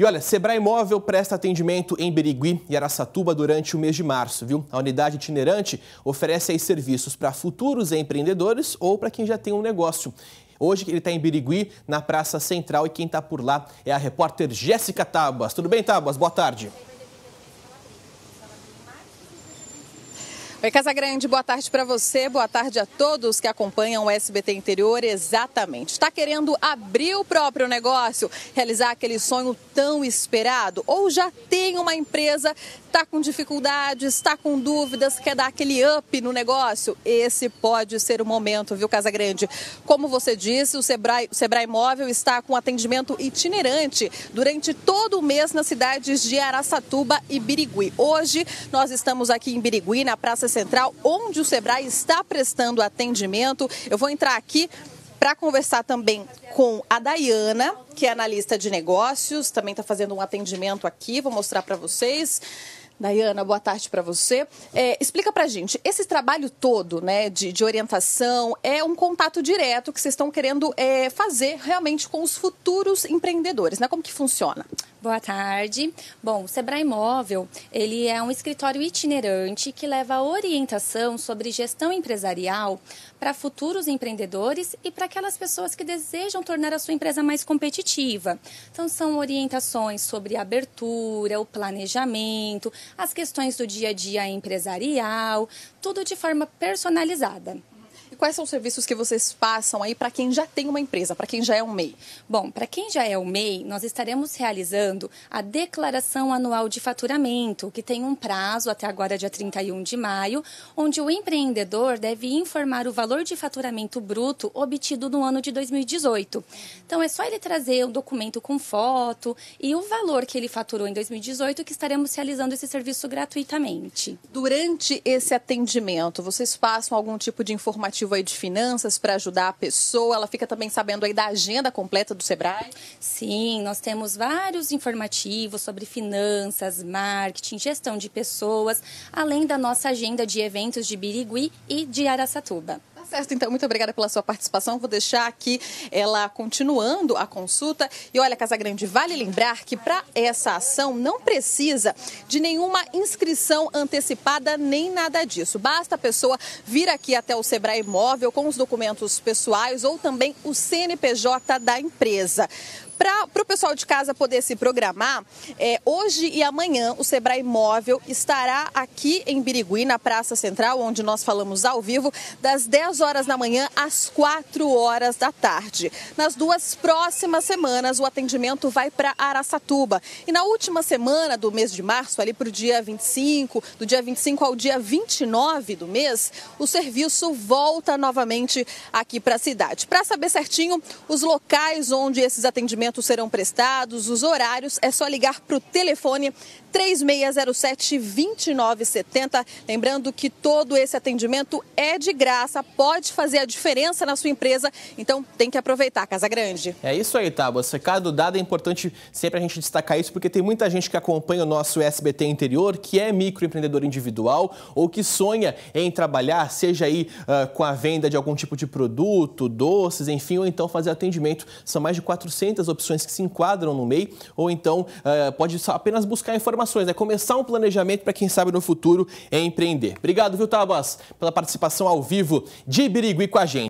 E olha, Sebrae Imóvel presta atendimento em Birigui e Araçatuba durante o mês de março, viu? A unidade itinerante oferece aí serviços para futuros empreendedores ou para quem já tem um negócio. Hoje ele está em Birigui, na Praça Central, e quem está por lá é a repórter Jéssica Tabas. Tudo bem, Tabas? Boa tarde. Oi, Casagrande, boa tarde para você, boa tarde a todos que acompanham o SBT Interior. Exatamente. Está querendo abrir o próprio negócio, realizar aquele sonho tão esperado? Ou já tem uma empresa, está com dificuldades, está com dúvidas, quer dar aquele up no negócio? Esse pode ser o momento, viu, Casagrande? Como você disse, o Sebrae, o Sebrae Móvel está com atendimento itinerante durante todo o mês nas cidades de Araçatuba e Birigui. Hoje nós estamos aqui em Birigui, na Praça Central, onde o Sebrae está prestando atendimento. Eu vou entrar aqui para conversar também com a Dayana, que é analista de negócios, também está fazendo um atendimento aqui, vou mostrar para vocês. Dayana, boa tarde para você. É, explica para gente, esse trabalho todo né, de, de, orientação é um contato direto que vocês estão querendo é, fazer realmente com os futuros empreendedores, né? Como que funciona? Boa tarde. Bom, o Sebrae Móvel, ele é um escritório itinerante que leva orientação sobre gestão empresarial para futuros empreendedores e para aquelas pessoas que desejam tornar a sua empresa mais competitiva. Então, são orientações sobre abertura, o planejamento, as questões do dia a dia empresarial, tudo de forma personalizada quais são os serviços que vocês passam aí para quem já tem uma empresa, para quem já é um MEI? Bom, para quem já é um MEI, nós estaremos realizando a declaração anual de faturamento, que tem um prazo até agora, dia 31 de maio, onde o empreendedor deve informar o valor de faturamento bruto obtido no ano de 2018. Então, é só ele trazer o documento com foto e o valor que ele faturou em 2018 que estaremos realizando esse serviço gratuitamente. Durante esse atendimento, vocês passam algum tipo de informativo aí de finanças para ajudar a pessoa? Ela fica também sabendo aí da agenda completa do Sebrae? Sim, nós temos vários informativos sobre finanças, marketing, gestão de pessoas, além da nossa agenda de eventos de Birigui e de Araçatuba certo, então, muito obrigada pela sua participação. Vou deixar aqui ela continuando a consulta. E olha, Casagrande, vale lembrar que para essa ação não precisa de nenhuma inscrição antecipada nem nada disso. Basta a pessoa vir aqui até o Sebrae Móvel com os documentos pessoais ou também o CNPJ da empresa. Para o pessoal de casa poder se programar, é, hoje e amanhã o Sebrae Móvel estará aqui em Birigui, na Praça Central, onde nós falamos ao vivo, das 10 horas da manhã às 4 horas da tarde. Nas duas próximas semanas, o atendimento vai para Araçatuba. E na última semana do mês de março, ali para o dia 25, do dia 25 ao dia 29 do mês, o serviço volta novamente aqui para a cidade. Para saber certinho os locais onde esses atendimentos atendimentos serão prestados, os horários, é só ligar para o telefone 3607-2970. Lembrando que todo esse atendimento é de graça, pode fazer a diferença na sua empresa, então tem que aproveitar, Casa Grande. É isso aí, Tabas. Recado dado, é importante sempre a gente destacar isso, porque tem muita gente que acompanha o nosso SBT interior, que é microempreendedor individual ou que sonha em trabalhar, seja aí uh, com a venda de algum tipo de produto, doces, enfim, ou então fazer atendimento. São mais de 400 opções que se enquadram no MEI, ou então uh, pode apenas buscar informações informações, é começar um planejamento para quem sabe no futuro é empreender. Obrigado, viu, Tabas, pela participação ao vivo de Birigui com a gente.